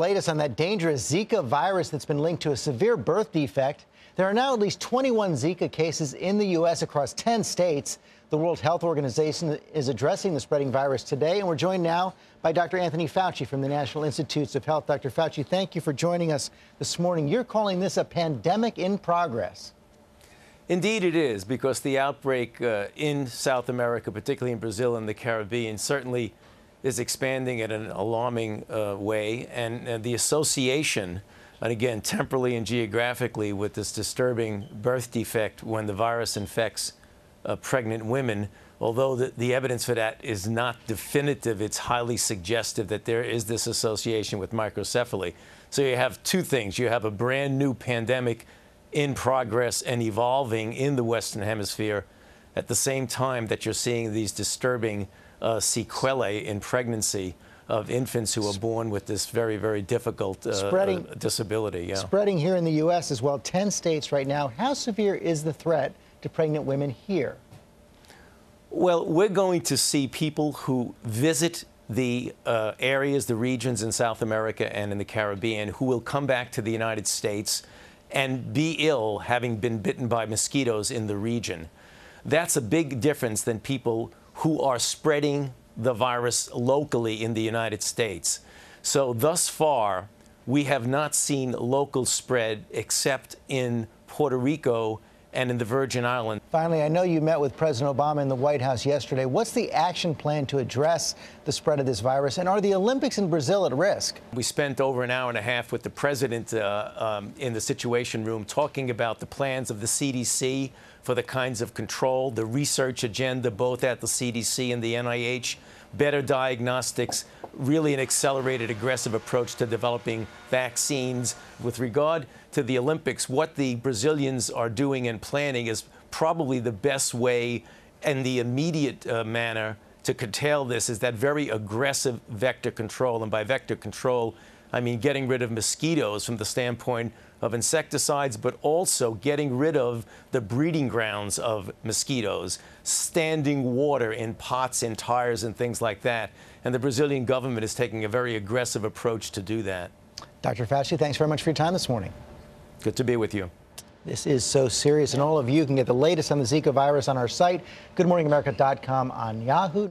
Latest on that dangerous Zika virus that's been linked to a severe birth defect. There are now at least 21 Zika cases in the U.S. across 10 states. The World Health Organization is addressing the spreading virus today, and we're joined now by Dr. Anthony Fauci from the National Institutes of Health. Dr. Fauci, thank you for joining us this morning. You're calling this a pandemic in progress. Indeed, it is, because the outbreak uh, in South America, particularly in Brazil and the Caribbean, certainly is expanding at an alarming uh, way, and, and, the association, and again, temporally and geographically, with this disturbing birth defect when the virus infects uh, pregnant women, although the, the, evidence for that is not definitive, it's highly suggestive that there is this association with microcephaly. So you have two things. You have a brand new pandemic in progress and evolving in the Western Hemisphere at the same time that you're seeing these disturbing uh, sequelae in pregnancy of infants who are born with this very, very difficult uh, spreading, uh, disability. Yeah. Spreading here in the U.S. as well, 10 states right now. How severe is the threat to pregnant women here? Well, we're going to see people who visit the uh, areas, the regions in South America and in the Caribbean who will come back to the United States and be ill having been bitten by mosquitoes in the region. That's a big difference than people who are spreading the virus locally in the United States. So, thus far, we have not seen local spread except in Puerto Rico and in the Virgin Islands. Finally, I know you met with President Obama in the White House yesterday. What's the action plan to address the spread of this virus? And are the Olympics in Brazil at risk? We spent over an hour and a half with the president uh, um, in the Situation Room talking about the plans of the CDC for the kinds of control, the research agenda, both at the CDC and the NIH, better diagnostics, really an accelerated, aggressive approach to developing vaccines. With regard to the Olympics, what the Brazilians are doing and planning is probably the best way and the immediate uh, manner to curtail this is that very aggressive vector control. And by vector control, I mean getting rid of mosquitoes from the standpoint of insecticides, but also getting rid of the breeding grounds of mosquitoes, standing water in pots and tires and things like that. And the Brazilian government is taking a very aggressive approach to do that. Dr. Fauci, thanks very much for your time this morning. Good to be with you. This is so serious, and all of you can get the latest on the Zika virus on our site, goodmorningamerica.com on Yahoo.